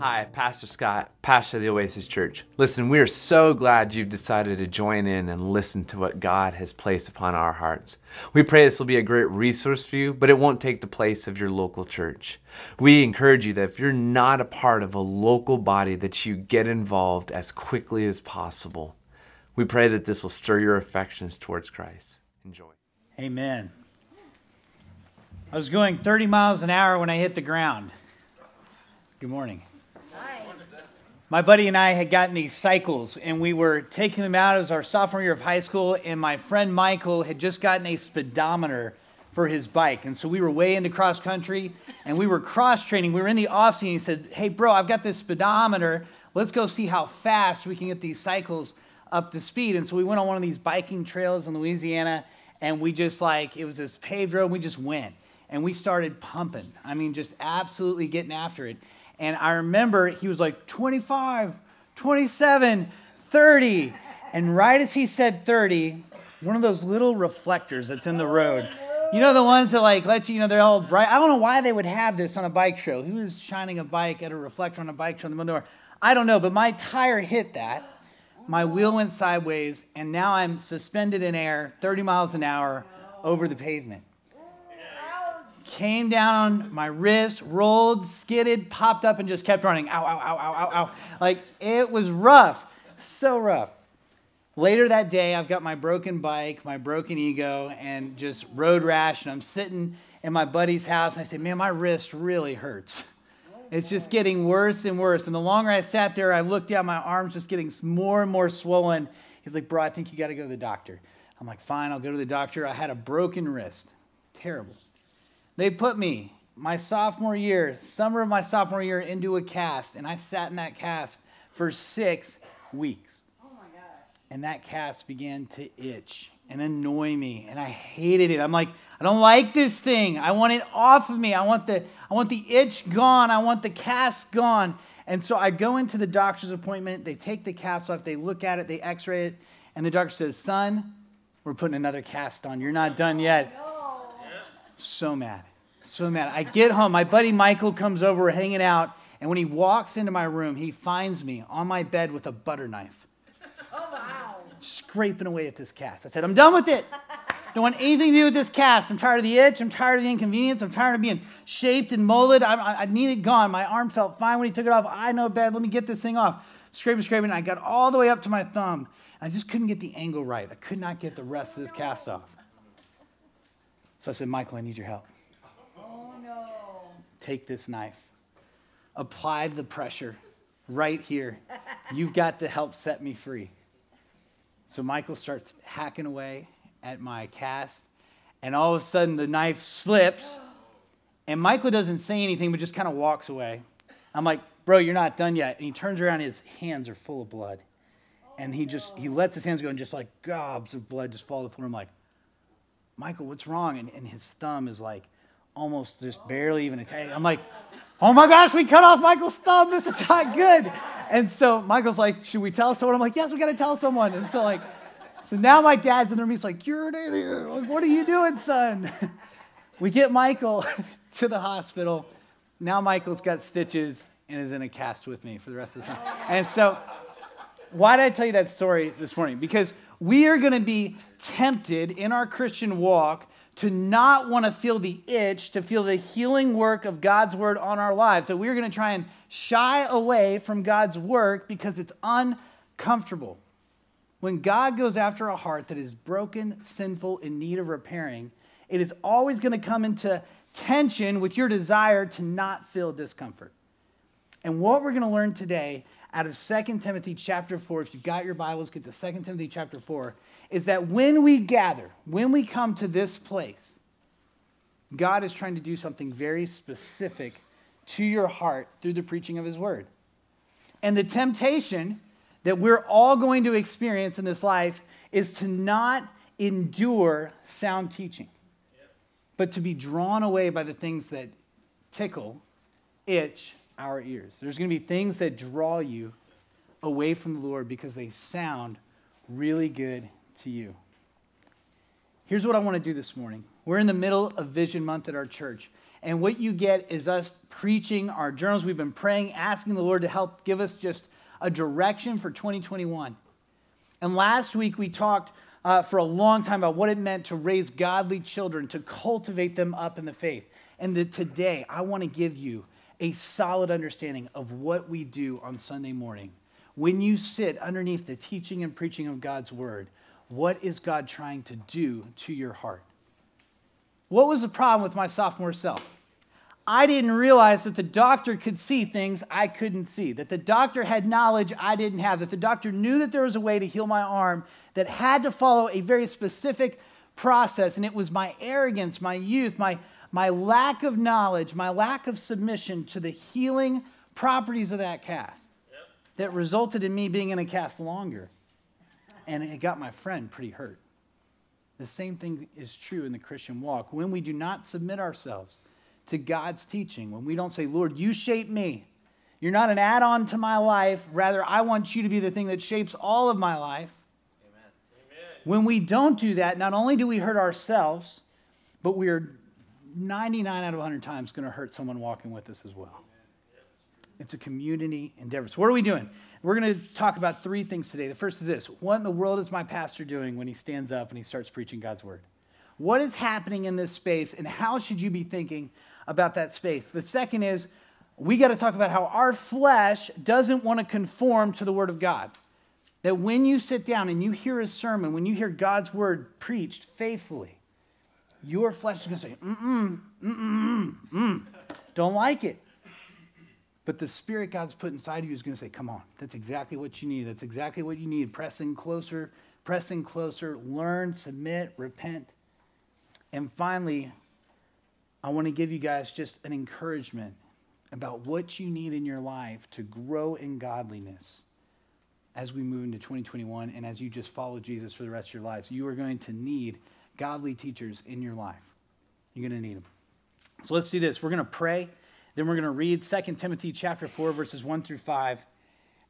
Hi, Pastor Scott, pastor of the Oasis Church. Listen, we are so glad you've decided to join in and listen to what God has placed upon our hearts. We pray this will be a great resource for you, but it won't take the place of your local church. We encourage you that if you're not a part of a local body that you get involved as quickly as possible. We pray that this will stir your affections towards Christ. Enjoy. Amen. I was going 30 miles an hour when I hit the ground. Good morning. My buddy and I had gotten these cycles, and we were taking them out as our sophomore year of high school. And my friend Michael had just gotten a speedometer for his bike, and so we were way into cross country, and we were cross training. We were in the off season. He said, "Hey, bro, I've got this speedometer. Let's go see how fast we can get these cycles up to speed." And so we went on one of these biking trails in Louisiana, and we just like it was this paved road. And we just went, and we started pumping. I mean, just absolutely getting after it. And I remember he was like 25, 27, 30. And right as he said 30, one of those little reflectors that's in the road, you know, the ones that like let you, you know, they're all bright. I don't know why they would have this on a bike trail. Who is shining a bike at a reflector on a bike trail in the middle of the I don't know, but my tire hit that. My wheel went sideways, and now I'm suspended in air 30 miles an hour over the pavement came down on my wrist, rolled, skidded, popped up, and just kept running. Ow, ow, ow, ow, ow, ow. Like it was rough, so rough. Later that day, I've got my broken bike, my broken ego, and just road rash. And I'm sitting in my buddy's house, and I say, Man, my wrist really hurts. It's just getting worse and worse. And the longer I sat there, I looked down, my arms just getting more and more swollen. He's like, Bro, I think you got to go to the doctor. I'm like, Fine, I'll go to the doctor. I had a broken wrist. Terrible. They put me my sophomore year, summer of my sophomore year, into a cast, and I sat in that cast for six weeks. Oh my God. And that cast began to itch and annoy me, and I hated it. I'm like, I don't like this thing. I want it off of me. I want the I want the itch gone. I want the cast gone. And so I go into the doctor's appointment. They take the cast off. They look at it. They X-ray it, and the doctor says, "Son, we're putting another cast on. You're not done yet." Oh, So mad. So mad. I get home. My buddy Michael comes over, hanging out, and when he walks into my room, he finds me on my bed with a butter knife. Oh, wow. Scraping away at this cast. I said, I'm done with it. Don't want anything to do with this cast. I'm tired of the itch. I'm tired of the inconvenience. I'm tired of being shaped and molded. I, I, I need it gone. My arm felt fine when he took it off. I know bad. Let me get this thing off. Scraping, scraping. I got all the way up to my thumb. I just couldn't get the angle right. I could not get the rest of this cast off. So I said, Michael, I need your help. Oh, no. Take this knife. Apply the pressure right here. You've got to help set me free. So Michael starts hacking away at my cast, and all of a sudden the knife slips, and Michael doesn't say anything but just kind of walks away. I'm like, bro, you're not done yet. And he turns around, his hands are full of blood. And he just he lets his hands go and just like gobs of blood just fall to the floor. I'm like, Michael, what's wrong? And, and his thumb is like almost just barely even attached. I'm like, oh my gosh, we cut off Michael's thumb. This is not good. And so Michael's like, should we tell someone? I'm like, yes, we got to tell someone. And so like, so now my dad's in the room. He's like, you're an idiot. Like, what are you doing, son? we get Michael to the hospital. Now Michael's got stitches and is in a cast with me for the rest of the time. And so, why did I tell you that story this morning? Because we are going to be tempted in our Christian walk to not want to feel the itch, to feel the healing work of God's word on our lives. So we're going to try and shy away from God's work because it's uncomfortable. When God goes after a heart that is broken, sinful, in need of repairing, it is always going to come into tension with your desire to not feel discomfort. And what we're going to learn today out of 2 Timothy chapter 4, if you've got your Bibles, get to 2 Timothy chapter 4, is that when we gather, when we come to this place, God is trying to do something very specific to your heart through the preaching of his word. And the temptation that we're all going to experience in this life is to not endure sound teaching, but to be drawn away by the things that tickle, itch, our ears. There's going to be things that draw you away from the Lord because they sound really good to you. Here's what I want to do this morning. We're in the middle of Vision Month at our church. And what you get is us preaching our journals. We've been praying, asking the Lord to help give us just a direction for 2021. And last week we talked uh, for a long time about what it meant to raise godly children, to cultivate them up in the faith. And that today I want to give you a solid understanding of what we do on Sunday morning. When you sit underneath the teaching and preaching of God's word, what is God trying to do to your heart? What was the problem with my sophomore self? I didn't realize that the doctor could see things I couldn't see, that the doctor had knowledge I didn't have, that the doctor knew that there was a way to heal my arm that had to follow a very specific process. And it was my arrogance, my youth, my, my lack of knowledge, my lack of submission to the healing properties of that cast yep. that resulted in me being in a cast longer. And it got my friend pretty hurt. The same thing is true in the Christian walk. When we do not submit ourselves, to God's teaching, when we don't say, Lord, you shape me. You're not an add on to my life. Rather, I want you to be the thing that shapes all of my life. Amen. When we don't do that, not only do we hurt ourselves, but we are 99 out of 100 times going to hurt someone walking with us as well. It's a community endeavor. So, what are we doing? We're going to talk about three things today. The first is this What in the world is my pastor doing when he stands up and he starts preaching God's word? What is happening in this space, and how should you be thinking about that space. The second is we got to talk about how our flesh doesn't want to conform to the Word of God. That when you sit down and you hear a sermon, when you hear God's Word preached faithfully, your flesh is going to say, mm mm, mm don't like it. But the Spirit God's put inside of you is going to say, come on, that's exactly what you need. That's exactly what you need. Pressing closer, pressing closer, learn, submit, repent. And finally, I want to give you guys just an encouragement about what you need in your life to grow in godliness as we move into 2021 and as you just follow Jesus for the rest of your lives. You are going to need godly teachers in your life. You're going to need them. So let's do this. We're going to pray, then we're going to read 2 Timothy chapter 4 verses 1 through 5,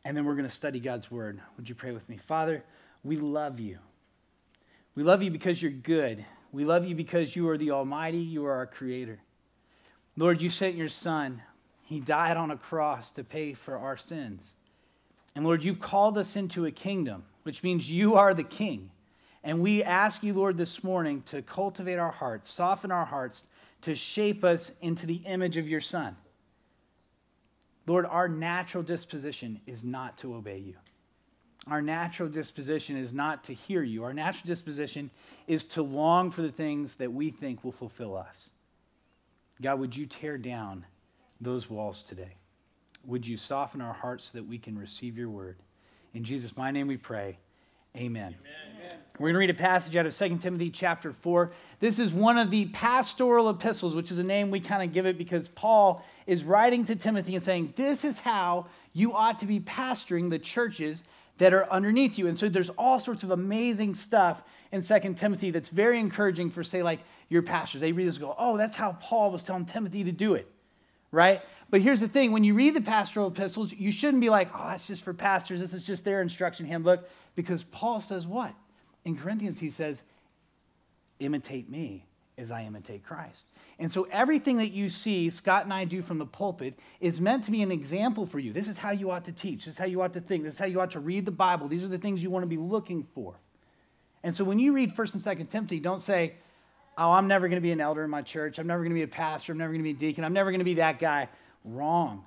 and then we're going to study God's word. Would you pray with me? Father, we love you. We love you because you're good. We love you because you are the Almighty, you are our Creator. Lord, you sent your Son. He died on a cross to pay for our sins. And Lord, you've called us into a kingdom, which means you are the King. And we ask you, Lord, this morning to cultivate our hearts, soften our hearts, to shape us into the image of your Son. Lord, our natural disposition is not to obey you. Our natural disposition is not to hear you. Our natural disposition is to long for the things that we think will fulfill us. God, would you tear down those walls today? Would you soften our hearts so that we can receive your word? In Jesus' my name we pray. Amen. Amen. We're going to read a passage out of 2 Timothy chapter 4. This is one of the pastoral epistles, which is a name we kind of give it because Paul is writing to Timothy and saying, This is how you ought to be pastoring the churches that are underneath you. And so there's all sorts of amazing stuff in Second Timothy that's very encouraging for, say, like your pastors. They read this and go, oh, that's how Paul was telling Timothy to do it, right? But here's the thing when you read the pastoral epistles, you shouldn't be like, oh, that's just for pastors. This is just their instruction handbook. Because Paul says what? In Corinthians, he says, imitate me as I imitate Christ. And so everything that you see Scott and I do from the pulpit is meant to be an example for you. This is how you ought to teach. This is how you ought to think. This is how you ought to read the Bible. These are the things you want to be looking for. And so when you read 1st and 2nd Timothy, don't say, oh, I'm never going to be an elder in my church. I'm never going to be a pastor. I'm never going to be a deacon. I'm never going to be that guy. Wrong.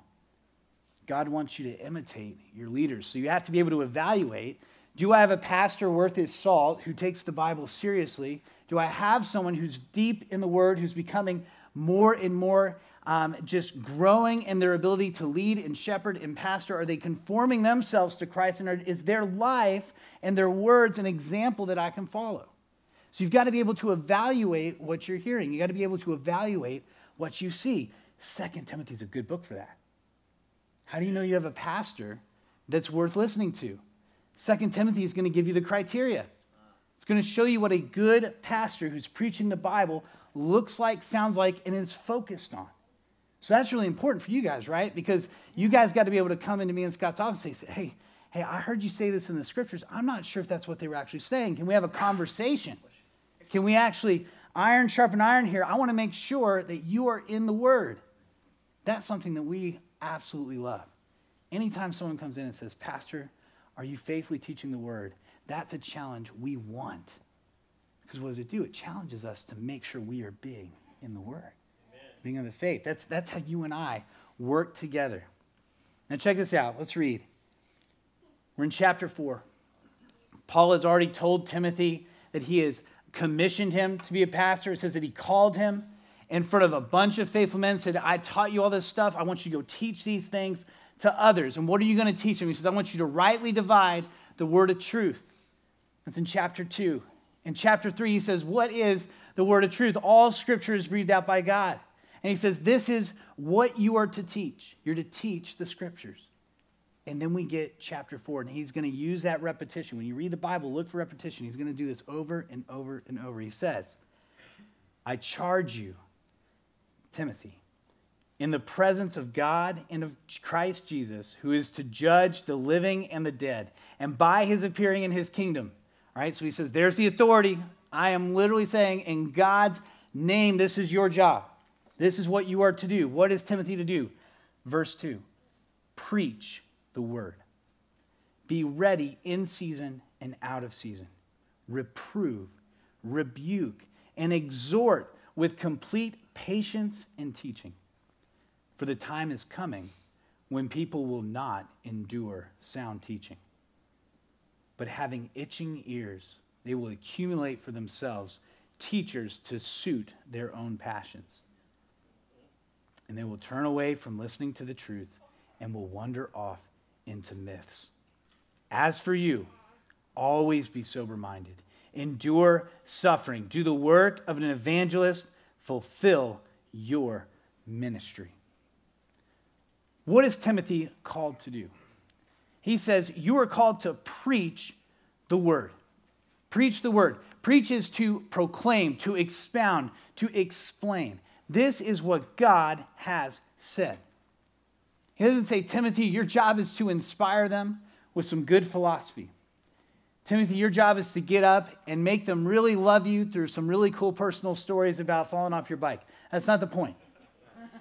God wants you to imitate your leaders. So you have to be able to evaluate do I have a pastor worth his salt who takes the Bible seriously? Do I have someone who's deep in the Word, who's becoming more and more um, just growing in their ability to lead and shepherd and pastor? Are they conforming themselves to Christ? And is their life and their words an example that I can follow? So you've got to be able to evaluate what you're hearing. You've got to be able to evaluate what you see. Second Timothy is a good book for that. How do you know you have a pastor that's worth listening to? Second Timothy is going to give you the criteria. It's going to show you what a good pastor who's preaching the Bible looks like, sounds like, and is focused on. So that's really important for you guys, right? Because you guys got to be able to come into me in Scott's office and say, hey, hey, I heard you say this in the scriptures. I'm not sure if that's what they were actually saying. Can we have a conversation? Can we actually iron sharpen iron here. I want to make sure that you are in the Word. That's something that we absolutely love. Anytime someone comes in and says, Pastor, are you faithfully teaching the Word? That's a challenge we want. Because what does it do? It challenges us to make sure we are being in the Word, Amen. being in the faith. That's, that's how you and I work together. Now, check this out. Let's read. We're in chapter 4. Paul has already told Timothy that he has commissioned him to be a pastor. It says that he called him in front of a bunch of faithful men, said, I taught you all this stuff. I want you to go teach these things to others. And what are you going to teach them? He says, I want you to rightly divide the word of truth. That's in chapter 2. In chapter 3, he says, What is the word of truth? All scripture is breathed out by God. And he says, This is what you are to teach. You're to teach the scriptures. And then we get chapter 4, and he's going to use that repetition. When you read the Bible, look for repetition. He's going to do this over and over and over. He says, I charge you, Timothy, in the presence of God and of Christ Jesus, who is to judge the living and the dead, and by his appearing in his kingdom. All right, so he says, There's the authority. I am literally saying, in God's name, this is your job. This is what you are to do. What is Timothy to do? Verse 2 Preach the word. Be ready in season and out of season. Reprove, rebuke, and exhort with complete patience and teaching. For the time is coming when people will not endure sound teaching. But having itching ears, they will accumulate for themselves teachers to suit their own passions. And they will turn away from listening to the truth and will wander off into myths. As for you, always be sober minded, endure suffering, do the work of an evangelist, fulfill your ministry. What is Timothy called to do? He says, You are called to preach the word. Preach the word. Preach is to proclaim, to expound, to explain. This is what God has said. He doesn't say, Timothy, your job is to inspire them with some good philosophy. Timothy, your job is to get up and make them really love you through some really cool personal stories about falling off your bike. That's not the point.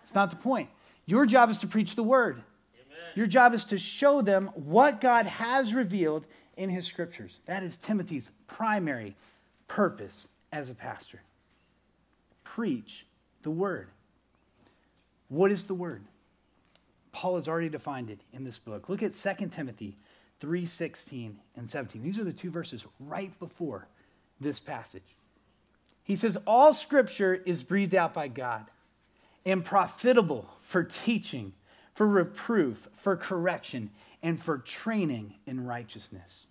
It's not the point. Your job is to preach the word. Amen. Your job is to show them what God has revealed in his scriptures. That is Timothy's primary purpose as a pastor. Preach the word. What is the word? Paul has already defined it in this book. Look at 2 Timothy 3:16 and 17. These are the two verses right before this passage. He says all scripture is breathed out by God and profitable for teaching, for reproof, for correction, and for training in righteousness,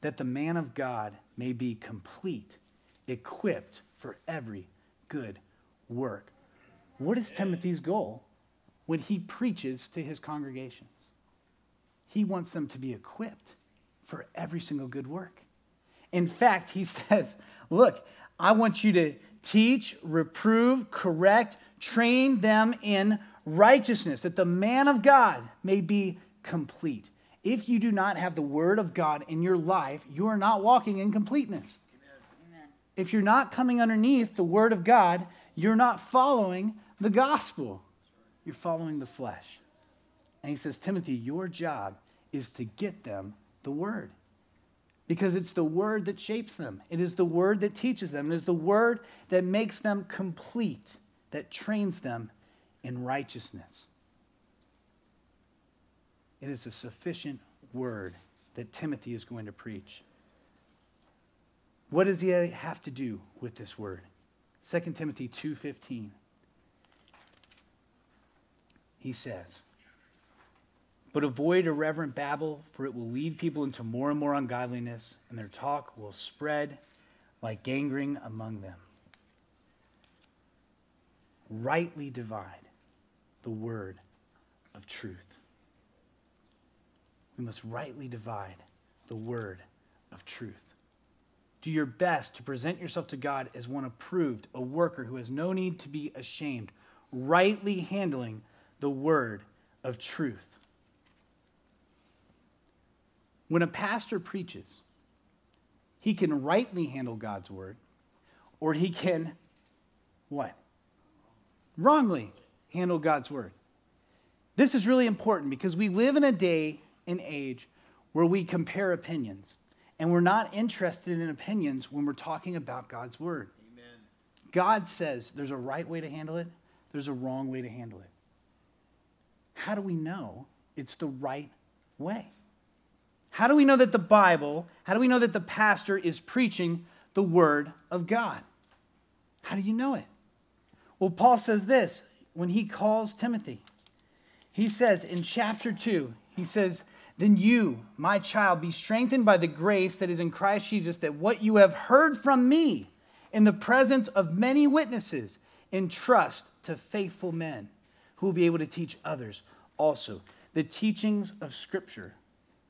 that the man of God may be complete, equipped for every good work. What is Timothy's goal? When he preaches to his congregations. He wants them to be equipped for every single good work. In fact, he says, Look, I want you to teach, reprove, correct, train them in righteousness, that the man of God may be complete. If you do not have the word of God in your life, you are not walking in completeness. Amen. If you're not coming underneath the word of God, you're not following the gospel you're following the flesh. And he says, Timothy, your job is to get them the word. Because it's the word that shapes them. It is the word that teaches them. It is the word that makes them complete, that trains them in righteousness. It is a sufficient word that Timothy is going to preach. What does he have to do with this word? 2 Timothy 2:15 he says. But avoid irreverent babble, for it will lead people into more and more ungodliness, and their talk will spread like gangrene among them. Rightly divide the word of truth. We must rightly divide the word of truth. Do your best to present yourself to God as one approved, a worker who has no need to be ashamed, rightly handling the word of truth. When a pastor preaches, he can rightly handle God's word, or he can what? Wrongly handle God's word. This is really important because we live in a day and age where we compare opinions. And we're not interested in opinions when we're talking about God's word. Amen. God says there's a right way to handle it, there's a wrong way to handle it. How do we know it's the right way? How do we know that the Bible, how do we know that the pastor is preaching the word of God? How do you know it? Well, Paul says this when he calls Timothy. He says in chapter 2, he says, Then you, my child, be strengthened by the grace that is in Christ Jesus, that what you have heard from me in the presence of many witnesses, entrust to faithful men who will be able to teach others also. The teachings of Scripture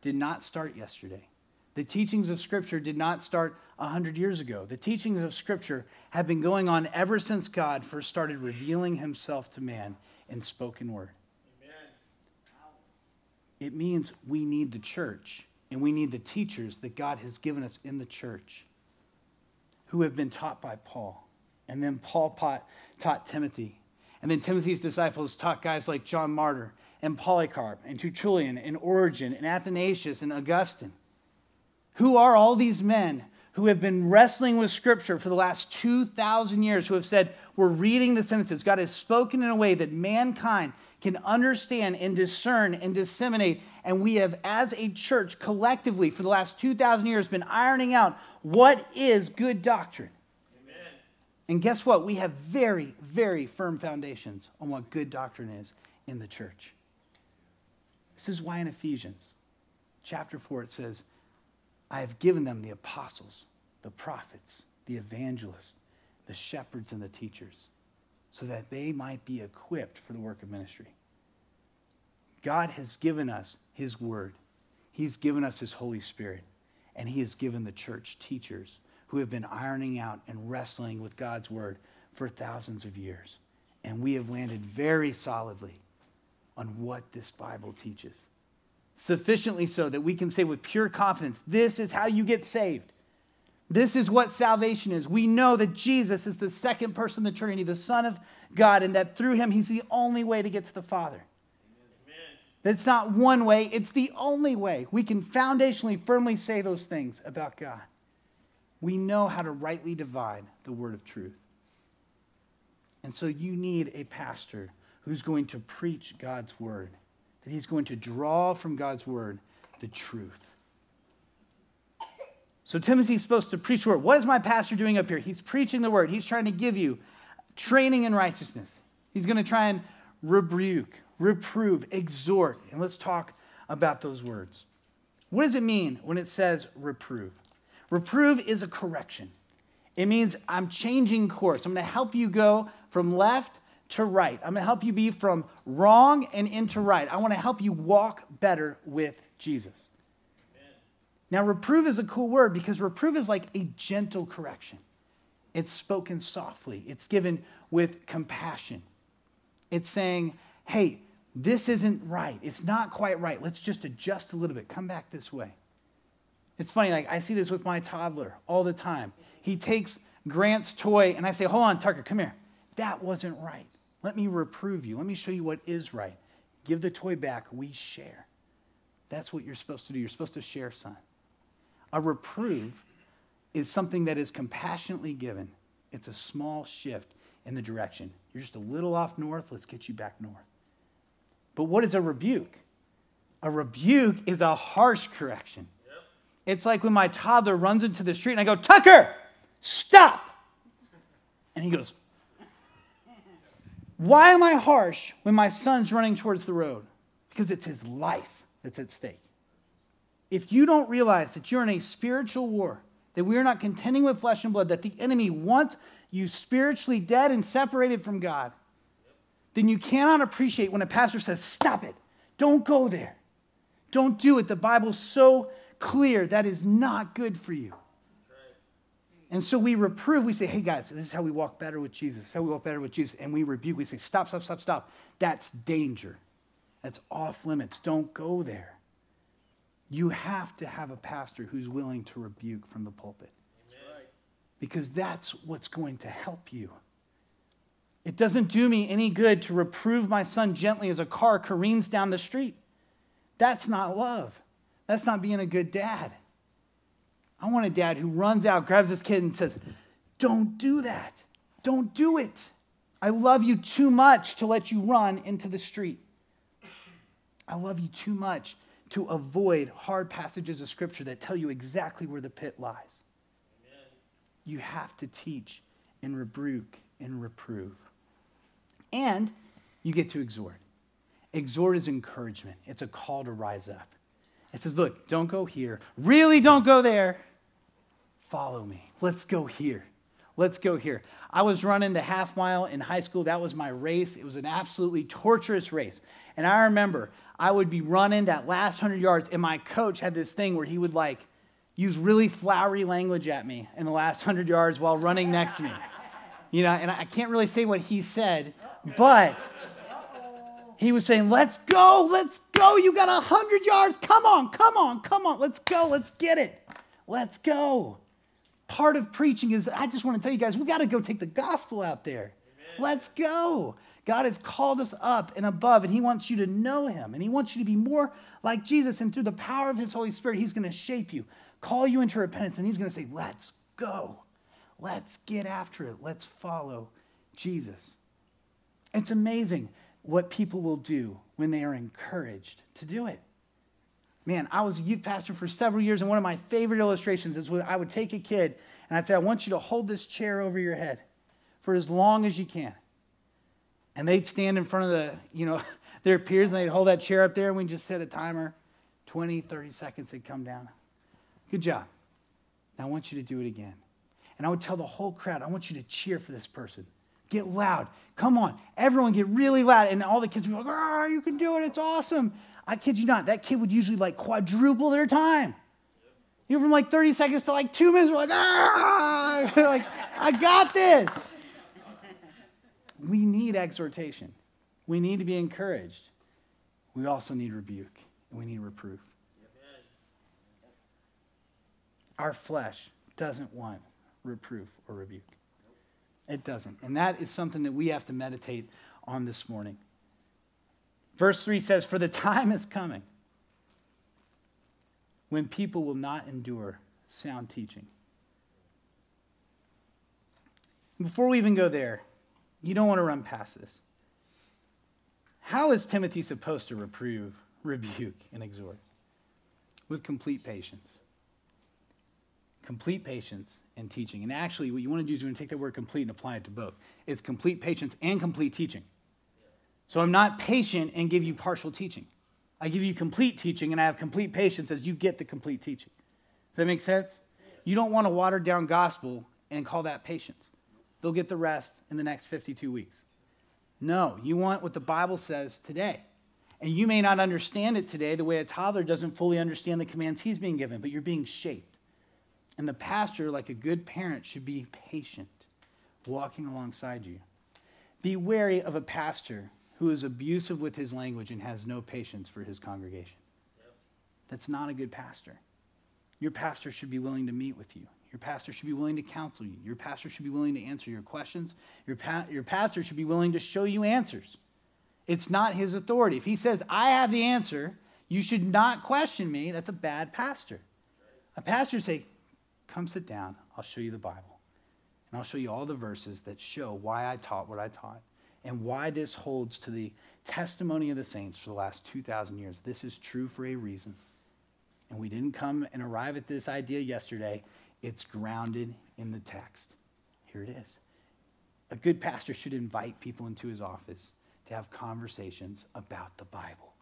did not start yesterday. The teachings of Scripture did not start 100 years ago. The teachings of Scripture have been going on ever since God first started revealing himself to man in spoken word. It means we need the church and we need the teachers that God has given us in the church who have been taught by Paul. And then Paul taught Timothy. And then Timothy's disciples taught guys like John Martyr and Polycarp and Tertullian and Origen and Athanasius and Augustine. Who are all these men who have been wrestling with Scripture for the last 2,000 years, who have said, We're reading the sentences. God has spoken in a way that mankind can understand and discern and disseminate. And we have, as a church, collectively, for the last 2,000 years, been ironing out what is good doctrine. And guess what? We have very, very firm foundations on what good doctrine is in the church. This is why in Ephesians chapter 4 it says, I have given them the apostles, the prophets, the evangelists, the shepherds, and the teachers, so that they might be equipped for the work of ministry. God has given us His Word, He's given us His Holy Spirit, and He has given the church teachers who have been ironing out and wrestling with God's Word for thousands of years. And we have landed very solidly on what this Bible teaches sufficiently so that we can say with pure confidence, this is how you get saved. This is what salvation is. We know that Jesus is the second person in the Trinity, the Son of God, and that through him, he's the only way to get to the Father. That it's not one way, it's the only way. We can foundationally, firmly say those things about God. We know how to rightly divide the word of truth. And so you need a pastor who's going to preach God's word that he's going to draw from God's word the truth. So Timothy's supposed to preach the word. What is my pastor doing up here? He's preaching the word. He's trying to give you training in righteousness. He's going to try and rebuke, reprove, exhort. And let's talk about those words. What does it mean when it says reprove? Reprove is a correction. It means I'm changing course. I'm going to help you go from left to right. I'm going to help you be from wrong and into right. I want to help you walk better with Jesus. Amen. Now, reprove is a cool word because reprove is like a gentle correction. It's spoken softly, it's given with compassion. It's saying, hey, this isn't right. It's not quite right. Let's just adjust a little bit. Come back this way. It's funny, like I see this with my toddler all the time. He takes Grant's toy and I say, Hold on, Tucker, come here. That wasn't right. Let me reprove you. Let me show you what is right. Give the toy back. We share. That's what you're supposed to do. You're supposed to share, son. A reprove is something that is compassionately given. It's a small shift in the direction. You're just a little off north. Let's get you back north. But what is a rebuke? A rebuke is a harsh correction. It's like when my toddler runs into the street and I go, Tucker, stop. And he goes, why am I harsh when my son's running towards the road? Because it's his life that's at stake. If you don't realize that you're in a spiritual war, that we are not contending with flesh and blood, that the enemy wants you spiritually dead and separated from God, then you cannot appreciate when a pastor says, Stop it. Don't go there. Don't do it. The Bible's so clear that is not good for you. And so we reprove, we say, hey guys, this is how we walk better with Jesus. This is how we walk better with Jesus. And we rebuke, we say, stop, stop, stop, stop. That's danger. That's off limits. Don't go there. You have to have a pastor who's willing to rebuke from the pulpit. Because that's what's going to help you. It doesn't do me any good to reprove my son gently as a car careens down the street. That's not love. That's not being a good dad. I want a dad who runs out, grabs his kid, and says, Don't do that. Don't do it. I love you too much to let you run into the street. I love you too much to avoid hard passages of scripture that tell you exactly where the pit lies. Amen. You have to teach and rebuke and reprove. And you get to exhort. Exhort is encouragement, it's a call to rise up. It says, Look, don't go here. Really, don't go there. Follow me. Let's go here. Let's go here. I was running the half mile in high school. That was my race. It was an absolutely torturous race. And I remember I would be running that last 100 yards, and my coach had this thing where he would like use really flowery language at me in the last 100 yards while running next to me. You know, and I can't really say what he said, but he was saying, Let's go, let's go. You got 100 yards. Come on, come on, come on. Let's go, let's get it. Let's go. Part of preaching is, I just want to tell you guys, we got to go take the gospel out there. Amen. Let's go. God has called us up and above, and He wants you to know Him, and He wants you to be more like Jesus. And through the power of His Holy Spirit, He's going to shape you, call you into repentance, and He's going to say, Let's go. Let's get after it. Let's follow Jesus. It's amazing what people will do when they are encouraged to do it. Man, I was a youth pastor for several years, and one of my favorite illustrations is when I would take a kid and I'd say, I want you to hold this chair over your head for as long as you can. And they'd stand in front of the, you know, their peers and they'd hold that chair up there and we'd just set a timer 20, 30 seconds, they'd come down. Good job. Now I want you to do it again. And I would tell the whole crowd, I want you to cheer for this person. Get loud. Come on. Everyone get really loud. And all the kids would be like, oh, you can do it. It's awesome. I kid you not. That kid would usually like quadruple their time. You from like 30 seconds to like two minutes, we're like, ah, like, I got this we need exhortation. We need to be encouraged. We also need rebuke and we need reproof. Our flesh doesn't want reproof or rebuke. It doesn't. And that is something that we have to meditate on this morning. Verse 3 says, For the time is coming when people will not endure sound teaching. Before we even go there, you don't want to run past this. How is Timothy supposed to reprove, rebuke, and exhort? With complete patience. Complete patience and teaching. And actually, what you want to do is you want to take that word complete and apply it to both. It's complete patience and complete teaching. So I'm not patient and give you partial teaching. I give you complete teaching and I have complete patience as you get the complete teaching. Does that make sense? Yes. You don't want a watered down gospel and call that patience they'll get the rest in the next 52 weeks. No, you want what the Bible says today. And you may not understand it today the way a toddler doesn't fully understand the commands he's being given, but you're being shaped. And the pastor, like a good parent, should be patient, walking alongside you. Be wary of a pastor who is abusive with his language and has no patience for his congregation. That's not a good pastor. Your pastor should be willing to meet with you. Your pastor should be willing to counsel you. Your pastor should be willing to answer your questions. Your, pa- your pastor should be willing to show you answers. It's not his authority. If he says, I have the answer, you should not question me. That's a bad pastor. A pastor say, Come sit down. I'll show you the Bible. And I'll show you all the verses that show why I taught what I taught and why this holds to the testimony of the saints for the last 2,000 years. This is true for a reason. And we didn't come and arrive at this idea yesterday. It's grounded in the text. Here it is. A good pastor should invite people into his office to have conversations about the Bible.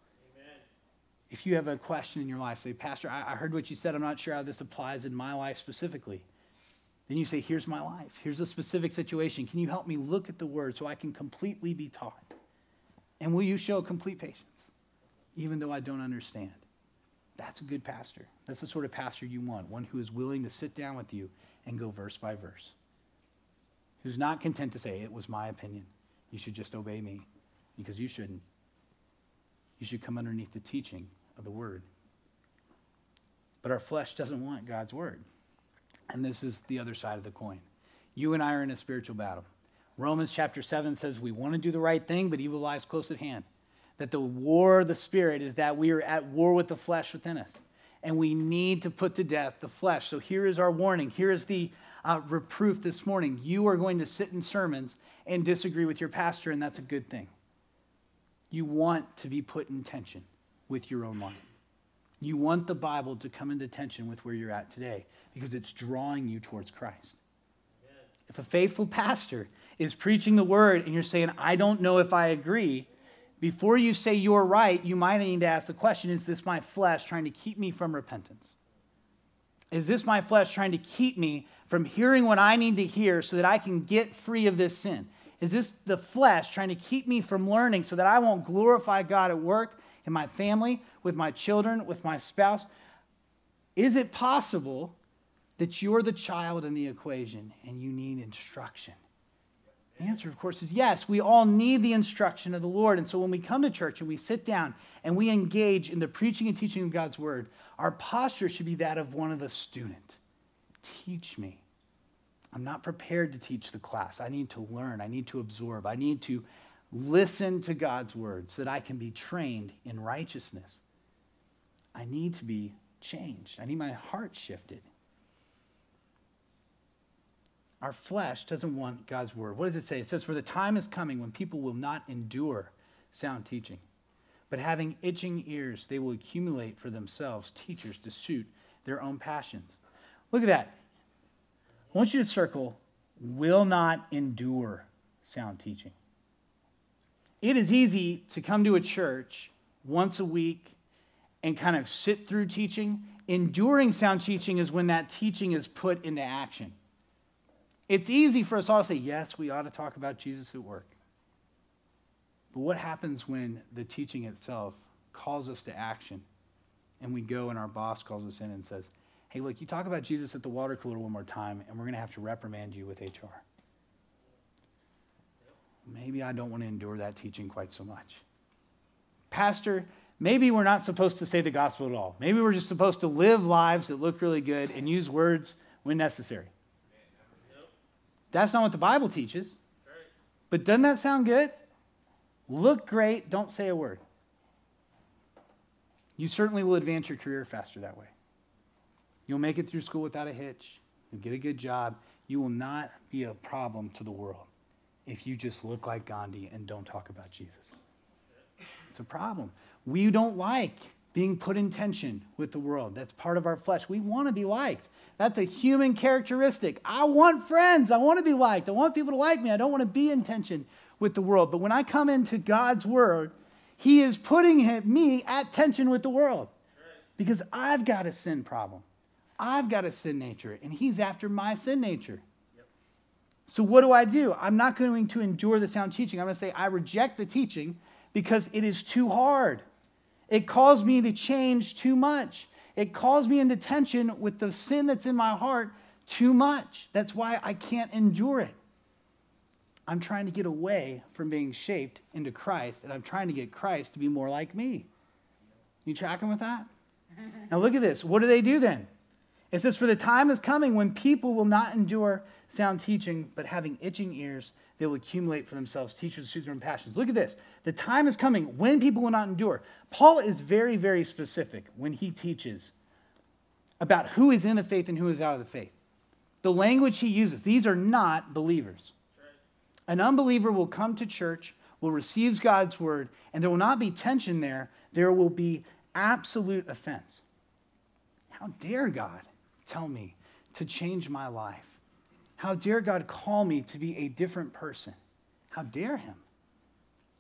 If you have a question in your life, say, Pastor, I, I heard what you said. I'm not sure how this applies in my life specifically. Then you say, Here's my life. Here's a specific situation. Can you help me look at the word so I can completely be taught? And will you show complete patience, even though I don't understand? That's a good pastor. That's the sort of pastor you want, one who is willing to sit down with you and go verse by verse. Who's not content to say, It was my opinion. You should just obey me, because you shouldn't. You should come underneath the teaching of the word. But our flesh doesn't want God's word. And this is the other side of the coin. You and I are in a spiritual battle. Romans chapter 7 says we want to do the right thing, but evil lies close at hand. That the war of the Spirit is that we are at war with the flesh within us. And we need to put to death the flesh. So here is our warning. Here is the uh, reproof this morning. You are going to sit in sermons and disagree with your pastor, and that's a good thing. You want to be put in tension with your own life. You want the Bible to come into tension with where you're at today because it's drawing you towards Christ. If a faithful pastor is preaching the word and you're saying, I don't know if I agree, before you say you're right, you might need to ask the question Is this my flesh trying to keep me from repentance? Is this my flesh trying to keep me from hearing what I need to hear so that I can get free of this sin? Is this the flesh trying to keep me from learning so that I won't glorify God at work, in my family, with my children, with my spouse? Is it possible that you're the child in the equation and you need instruction? The answer, of course, is yes. We all need the instruction of the Lord. And so when we come to church and we sit down and we engage in the preaching and teaching of God's word, our posture should be that of one of a student. Teach me. I'm not prepared to teach the class. I need to learn. I need to absorb. I need to listen to God's word so that I can be trained in righteousness. I need to be changed. I need my heart shifted. Our flesh doesn't want God's word. What does it say? It says, For the time is coming when people will not endure sound teaching, but having itching ears, they will accumulate for themselves teachers to suit their own passions. Look at that. I want you to circle, will not endure sound teaching. It is easy to come to a church once a week and kind of sit through teaching. Enduring sound teaching is when that teaching is put into action. It's easy for us all to say, yes, we ought to talk about Jesus at work. But what happens when the teaching itself calls us to action and we go and our boss calls us in and says, hey, look, you talk about Jesus at the water cooler one more time and we're going to have to reprimand you with HR. Maybe I don't want to endure that teaching quite so much. Pastor, maybe we're not supposed to say the gospel at all. Maybe we're just supposed to live lives that look really good and use words when necessary. That's not what the Bible teaches. But doesn't that sound good? Look great, don't say a word. You certainly will advance your career faster that way. You'll make it through school without a hitch. You'll get a good job. You will not be a problem to the world if you just look like Gandhi and don't talk about Jesus. It's a problem. We don't like being put in tension with the world. That's part of our flesh. We want to be liked. That's a human characteristic. I want friends. I want to be liked. I want people to like me. I don't want to be in tension with the world. But when I come into God's word, He is putting me at tension with the world because I've got a sin problem. I've got a sin nature, and He's after my sin nature. So, what do I do? I'm not going to endure the sound teaching. I'm going to say, I reject the teaching because it is too hard. It calls me to change too much. It calls me into tension with the sin that's in my heart too much. That's why I can't endure it. I'm trying to get away from being shaped into Christ, and I'm trying to get Christ to be more like me. You tracking with that? Now look at this. What do they do then? It says, For the time is coming when people will not endure sound teaching, but having itching ears, they will accumulate for themselves teachers to suit their own passions. Look at this. The time is coming when people will not endure. Paul is very, very specific when he teaches about who is in the faith and who is out of the faith. The language he uses, these are not believers. An unbeliever will come to church, will receive God's word, and there will not be tension there. There will be absolute offense. How dare God tell me to change my life? How dare God call me to be a different person? How dare him?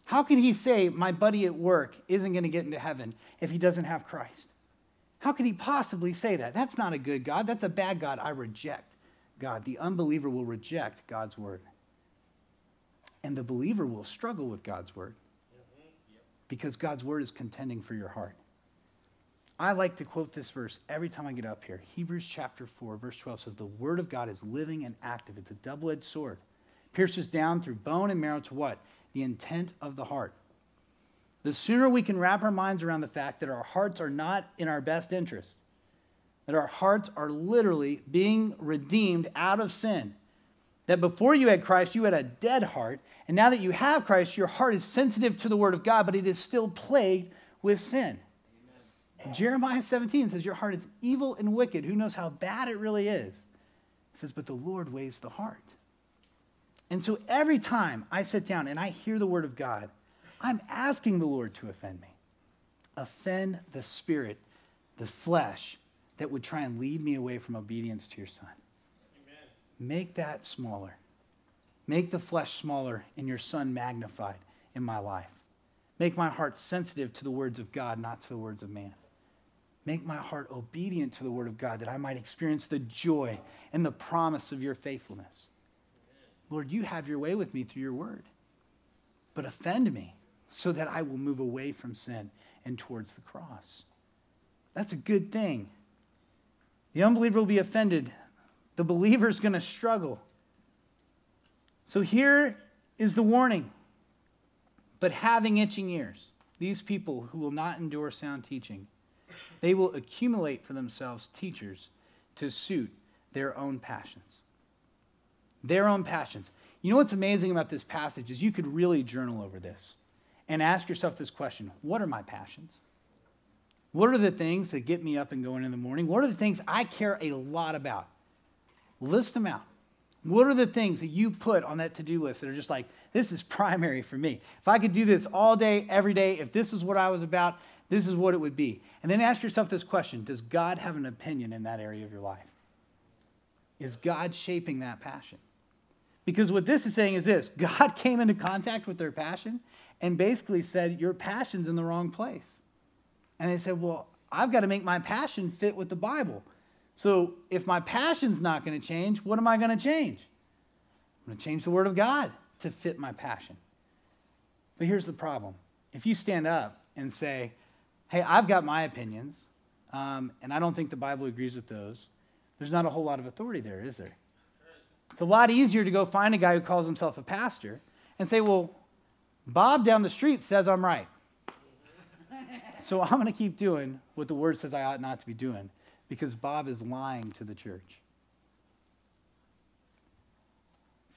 How can he say my buddy at work isn't going to get into heaven if he doesn't have Christ? How could he possibly say that? That's not a good God. That's a bad God. I reject God. The unbeliever will reject God's word. And the believer will struggle with God's word mm-hmm. because God's word is contending for your heart. I like to quote this verse every time I get up here. Hebrews chapter 4, verse 12 says, The word of God is living and active. It's a double edged sword. Pierces down through bone and marrow to what? The intent of the heart. The sooner we can wrap our minds around the fact that our hearts are not in our best interest, that that our hearts are literally being redeemed out of sin. That before you had Christ, you had a dead heart. And now that you have Christ, your heart is sensitive to the word of God, but it is still plagued with sin. Jeremiah 17 says, Your heart is evil and wicked. Who knows how bad it really is? It says, But the Lord weighs the heart. And so every time I sit down and I hear the word of God, I'm asking the Lord to offend me. Offend the spirit, the flesh that would try and lead me away from obedience to your son. Amen. Make that smaller. Make the flesh smaller and your son magnified in my life. Make my heart sensitive to the words of God, not to the words of man. Make my heart obedient to the word of God that I might experience the joy and the promise of your faithfulness. Lord, you have your way with me through your word. But offend me so that I will move away from sin and towards the cross. That's a good thing. The unbeliever will be offended. The believer is going to struggle. So here is the warning. But having itching ears, these people who will not endure sound teaching, they will accumulate for themselves teachers to suit their own passions. Their own passions. You know what's amazing about this passage is you could really journal over this and ask yourself this question What are my passions? What are the things that get me up and going in the morning? What are the things I care a lot about? List them out. What are the things that you put on that to do list that are just like, this is primary for me? If I could do this all day, every day, if this is what I was about, this is what it would be. And then ask yourself this question Does God have an opinion in that area of your life? Is God shaping that passion? Because what this is saying is this God came into contact with their passion and basically said, Your passion's in the wrong place. And they said, Well, I've got to make my passion fit with the Bible. So if my passion's not going to change, what am I going to change? I'm going to change the Word of God to fit my passion. But here's the problem if you stand up and say, hey, I've got my opinions, um, and I don't think the Bible agrees with those. There's not a whole lot of authority there, is there? It's a lot easier to go find a guy who calls himself a pastor and say, well, Bob down the street says I'm right. so I'm going to keep doing what the word says I ought not to be doing because Bob is lying to the church.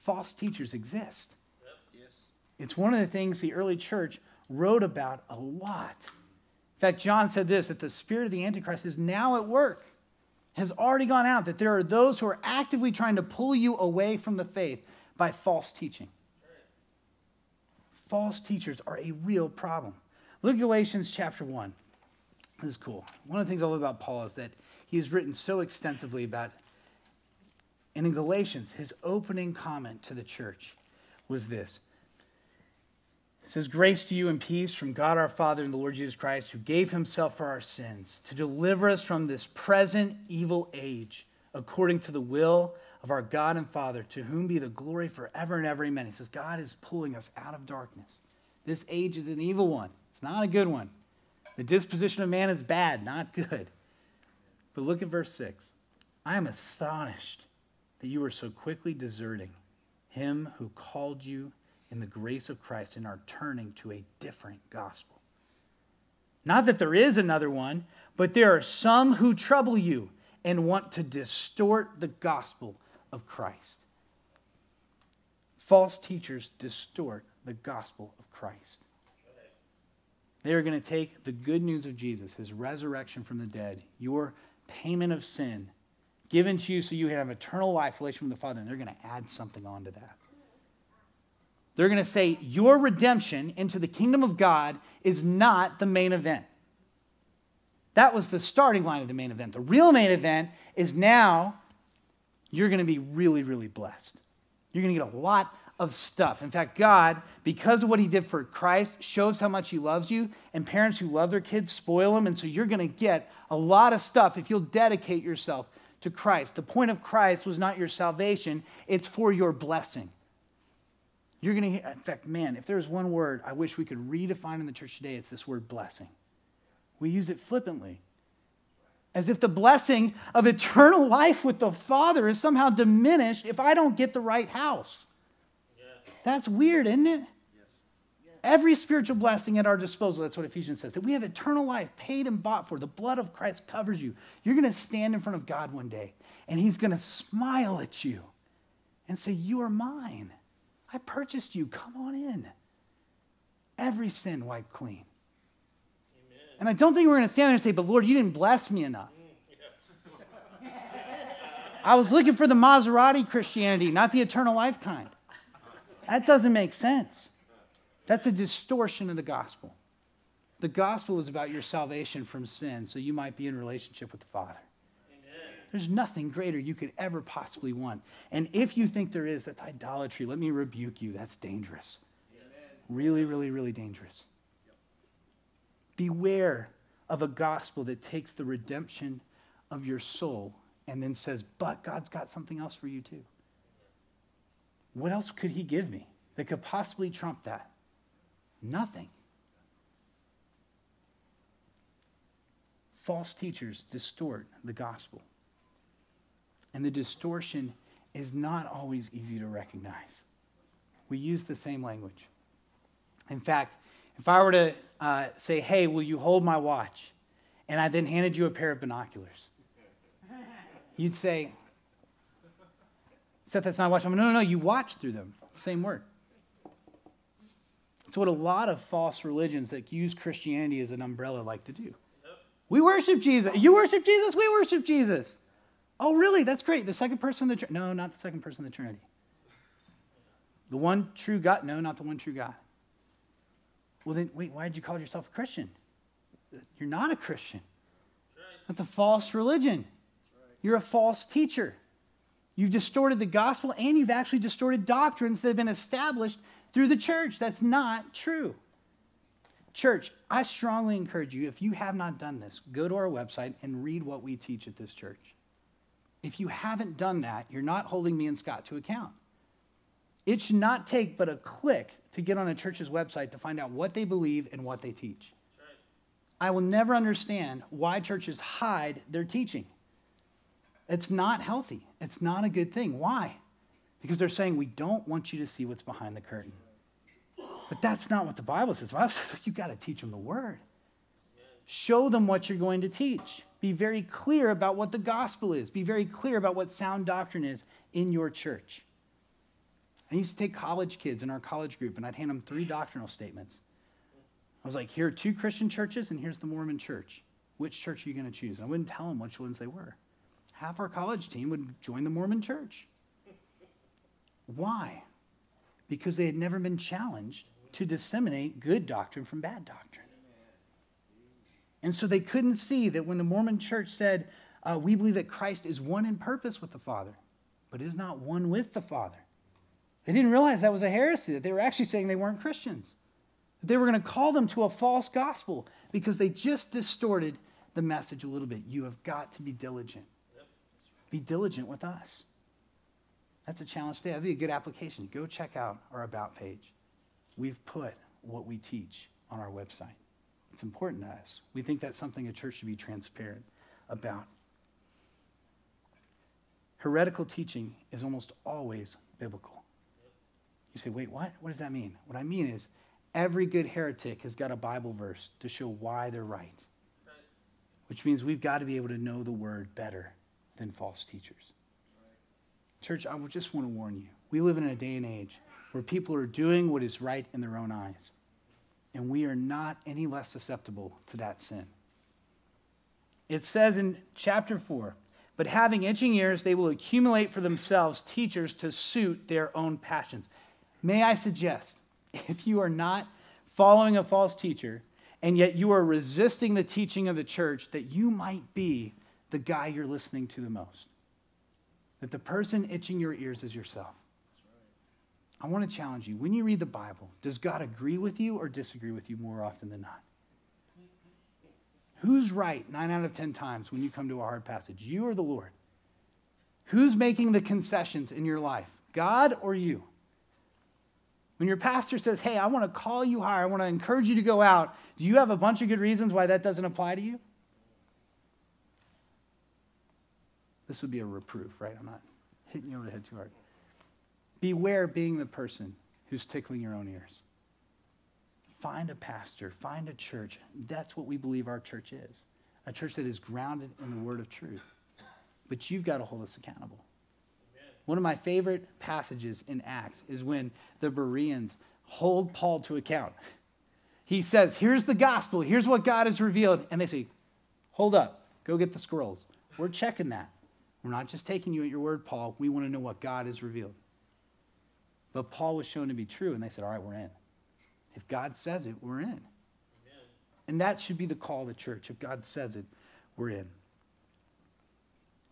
False teachers exist. Yep. Yes. It's one of the things the early church wrote about a lot. In fact, John said this that the spirit of the Antichrist is now at work, has already gone out, that there are those who are actively trying to pull you away from the faith by false teaching. False teachers are a real problem. Look at Galatians chapter 1. This is cool. One of the things I love about Paul is that he has written so extensively about, and in Galatians, his opening comment to the church was this it says, Grace to you and peace from God our Father and the Lord Jesus Christ, who gave himself for our sins to deliver us from this present evil age, according to the will of our God and Father, to whom be the glory forever and ever. Amen. He says, God is pulling us out of darkness. This age is an evil one, it's not a good one. The disposition of man is bad, not good. But look at verse 6. I am astonished that you are so quickly deserting him who called you in the grace of Christ and are turning to a different gospel. Not that there is another one, but there are some who trouble you and want to distort the gospel of Christ. False teachers distort the gospel of Christ. They are going to take the good news of Jesus, his resurrection from the dead, your payment of sin, given to you so you can have eternal life relation with the Father, and they're going to add something onto that. They're going to say, Your redemption into the kingdom of God is not the main event. That was the starting line of the main event. The real main event is now you're going to be really, really blessed. You're going to get a lot of stuff. In fact, God, because of what He did for Christ, shows how much He loves you. And parents who love their kids spoil them. And so you're going to get a lot of stuff if you'll dedicate yourself to Christ. The point of Christ was not your salvation, it's for your blessing. You're going to, in fact, man, if there's one word I wish we could redefine in the church today, it's this word blessing. We use it flippantly. As if the blessing of eternal life with the Father is somehow diminished if I don't get the right house. Yeah. That's weird, isn't it? Yes. every spiritual blessing at our disposal. That's what Ephesians says. That we have eternal life paid and bought for. The blood of Christ covers you. You're going to stand in front of God one day, and He's going to smile at you and say, You are mine. I purchased you. Come on in. Every sin wiped clean. Amen. And I don't think we're going to stand there and say, But Lord, you didn't bless me enough. Mm, I was looking for the Maserati Christianity, not the eternal life kind. That doesn't make sense. That's a distortion of the gospel. The gospel is about your salvation from sin so you might be in relationship with the Father. Amen. There's nothing greater you could ever possibly want. And if you think there is, that's idolatry. Let me rebuke you. That's dangerous. Yes. Really, really, really dangerous. Yep. Beware of a gospel that takes the redemption of your soul and then says, But God's got something else for you too. What else could He give me that could possibly trump that? Nothing. False teachers distort the gospel. And the distortion is not always easy to recognize. We use the same language. In fact, if I were to uh, say, Hey, will you hold my watch? And I then handed you a pair of binoculars you'd say, Seth, that's not watch. I'm watching. No, no, no, you watch through them. Same word. It's what a lot of false religions that use Christianity as an umbrella like to do. We worship Jesus. You worship Jesus, we worship Jesus. Oh, really? That's great. The second person of the. No, not the second person of the Trinity. The one true God. No, not the one true God. Well, then, wait, why did you call yourself a Christian? You're not a Christian. That's a false religion. You're a false teacher. You've distorted the gospel and you've actually distorted doctrines that have been established through the church. That's not true. Church, I strongly encourage you, if you have not done this, go to our website and read what we teach at this church. If you haven't done that, you're not holding me and Scott to account. It should not take but a click to get on a church's website to find out what they believe and what they teach. I will never understand why churches hide their teaching. It's not healthy. It's not a good thing. Why? Because they're saying we don't want you to see what's behind the curtain. But that's not what the Bible says. The Bible says you've got to teach them the word. Show them what you're going to teach. Be very clear about what the gospel is. Be very clear about what sound doctrine is in your church. I used to take college kids in our college group, and I'd hand them three doctrinal statements. I was like, here are two Christian churches, and here's the Mormon church. Which church are you going to choose? And I wouldn't tell them which ones they were half our college team would join the Mormon church. Why? Because they had never been challenged to disseminate good doctrine from bad doctrine. And so they couldn't see that when the Mormon church said, uh, We believe that Christ is one in purpose with the Father, but is not one with the Father. They didn't realize that was a heresy, that they were actually saying they weren't Christians. That they were going to call them to a false gospel because they just distorted the message a little bit. You have got to be diligent. Be diligent with us. That's a challenge today. That'd be a good application. Go check out our About page. We've put what we teach on our website. It's important to us. We think that's something a church should be transparent about. Heretical teaching is almost always biblical. You say, wait, what? What does that mean? What I mean is, every good heretic has got a Bible verse to show why they're right. Which means we've got to be able to know the word better than false teachers. Church, I just want to warn you. We live in a day and age where people are doing what is right in their own eyes, and we are not any less susceptible to that sin. It says in chapter 4 But having itching ears, they will accumulate for themselves teachers to suit their own passions. May I suggest, if you are not following a false teacher, and yet you are resisting the teaching of the church, that you might be the guy you're listening to the most. That the person itching your ears is yourself. I want to challenge you. When you read the Bible, does God agree with you or disagree with you more often than not? Who's right nine out of 10 times when you come to a hard passage? You or the Lord? Who's making the concessions in your life? God or you? When your pastor says, Hey, I want to call you higher, I want to encourage you to go out, do you have a bunch of good reasons why that doesn't apply to you? This would be a reproof, right? I'm not hitting you over the head too hard. Beware being the person who's tickling your own ears. find a pastor, find a church. That's what we believe our church is a church that is grounded in the word of truth. But you've got to hold us accountable. Amen. One of my favorite passages in Acts is when the Bereans hold Paul to account. He says, Here's the gospel, here's what God has revealed. And they say, Hold up, go get the scrolls. We're checking that. We're not just taking you at your word, Paul. We want to know what God has revealed. But Paul was shown to be true, and they said, All right, we're in. If God says it, we're in. Amen. And that should be the call of the church. If God says it, we're in.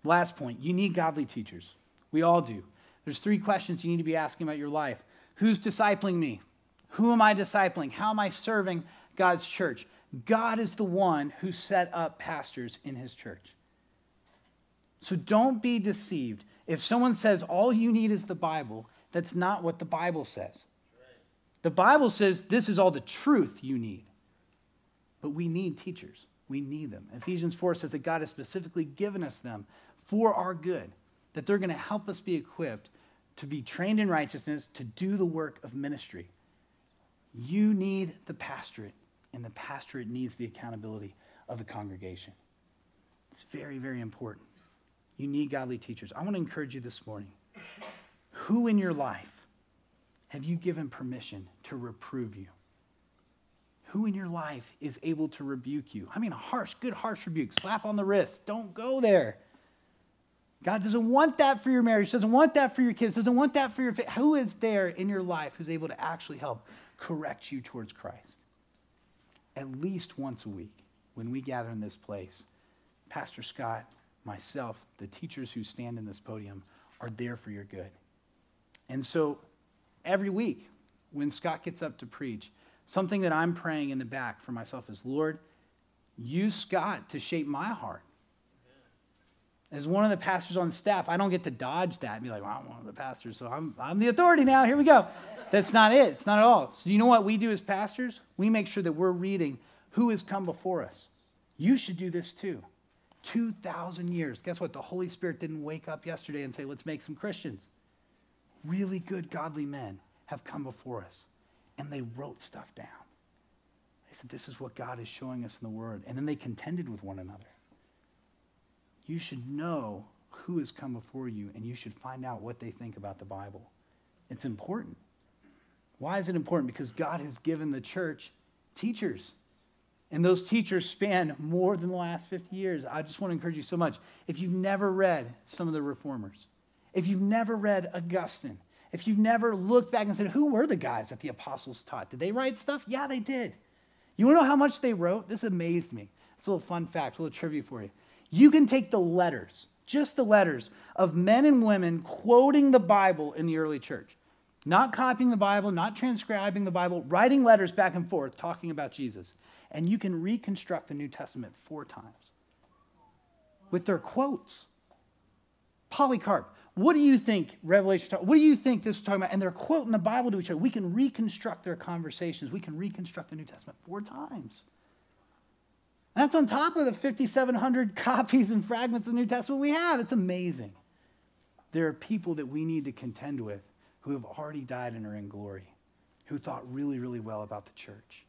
Last point you need godly teachers. We all do. There's three questions you need to be asking about your life Who's discipling me? Who am I discipling? How am I serving God's church? God is the one who set up pastors in his church. So don't be deceived. If someone says all you need is the Bible, that's not what the Bible says. The Bible says this is all the truth you need. But we need teachers. We need them. Ephesians 4 says that God has specifically given us them for our good, that they're going to help us be equipped to be trained in righteousness, to do the work of ministry. You need the pastorate, and the pastorate needs the accountability of the congregation. It's very, very important. You need godly teachers. I want to encourage you this morning. Who in your life have you given permission to reprove you? Who in your life is able to rebuke you? I mean, a harsh, good, harsh rebuke, slap on the wrist. Don't go there. God doesn't want that for your marriage, doesn't want that for your kids, doesn't want that for your family. Who is there in your life who's able to actually help correct you towards Christ? At least once a week, when we gather in this place, Pastor Scott, myself, the teachers who stand in this podium are there for your good. And so every week when Scott gets up to preach, something that I'm praying in the back for myself is Lord, use Scott to shape my heart. As one of the pastors on staff, I don't get to dodge that and be like, well, I'm one of the pastors, so I'm, I'm the authority now. Here we go. That's not it. It's not at all. So, you know what we do as pastors? We make sure that we're reading who has come before us. You should do this too. 2,000 years. Guess what? The Holy Spirit didn't wake up yesterday and say, let's make some Christians really good, godly men have come before us, and they wrote stuff down. They said, This is what God is showing us in the Word. And then they contended with one another. You should know who has come before you, and you should find out what they think about the Bible. It's important. Why is it important? Because God has given the church teachers. And those teachers span more than the last 50 years. I just want to encourage you so much. If you've never read some of the reformers, if you've never read Augustine, if you've never looked back and said, who were the guys that the apostles taught? Did they write stuff? Yeah, they did. You want to know how much they wrote? This amazed me. It's a little fun fact, a little trivia for you. You can take the letters, just the letters, of men and women quoting the Bible in the early church. Not copying the Bible, not transcribing the Bible, writing letters back and forth talking about Jesus. And you can reconstruct the New Testament four times with their quotes. Polycarp, what do you think Revelation, what do you think this is talking about? And they're quoting the Bible to each other. We can reconstruct their conversations. We can reconstruct the New Testament four times. And that's on top of the 5,700 copies and fragments of the New Testament we have. It's amazing. There are people that we need to contend with who have already died and are in glory, who thought really, really well about the church.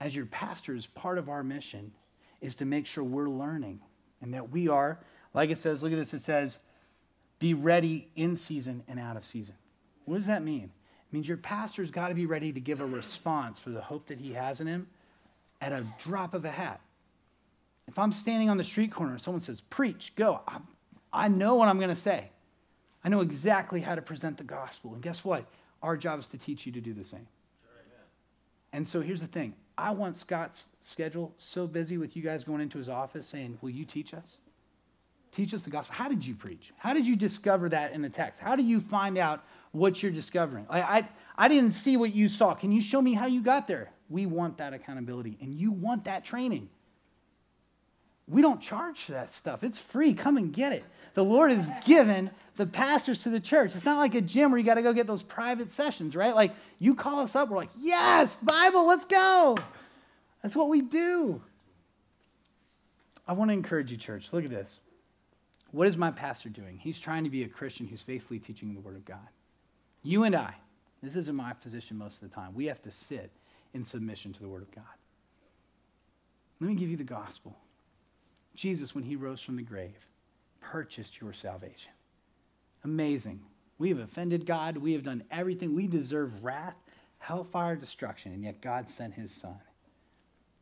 As your pastors, part of our mission is to make sure we're learning and that we are, like it says, look at this, it says, be ready in season and out of season. What does that mean? It means your pastor's got to be ready to give a response for the hope that he has in him at a drop of a hat. If I'm standing on the street corner and someone says, Preach, go, I, I know what I'm going to say. I know exactly how to present the gospel. And guess what? Our job is to teach you to do the same. And so here's the thing I want Scott's schedule so busy with you guys going into his office saying, Will you teach us? Teach us the gospel. How did you preach? How did you discover that in the text? How do you find out what you're discovering? I, I, I didn't see what you saw. Can you show me how you got there? We want that accountability, and you want that training. We don't charge that stuff. It's free. Come and get it. The Lord has given the pastors to the church. It's not like a gym where you got to go get those private sessions, right? Like you call us up, we're like, yes, Bible, let's go. That's what we do. I want to encourage you, church. Look at this. What is my pastor doing? He's trying to be a Christian who's faithfully teaching the Word of God. You and I, this isn't my position most of the time. We have to sit in submission to the Word of God. Let me give you the gospel. Jesus, when he rose from the grave, purchased your salvation. Amazing. We have offended God. We have done everything. We deserve wrath, hellfire, destruction, and yet God sent his son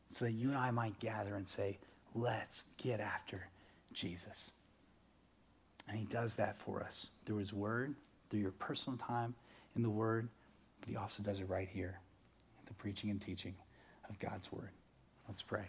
so that you and I might gather and say, let's get after Jesus. And he does that for us through his word, through your personal time in the word, but he also does it right here, the preaching and teaching of God's word. Let's pray.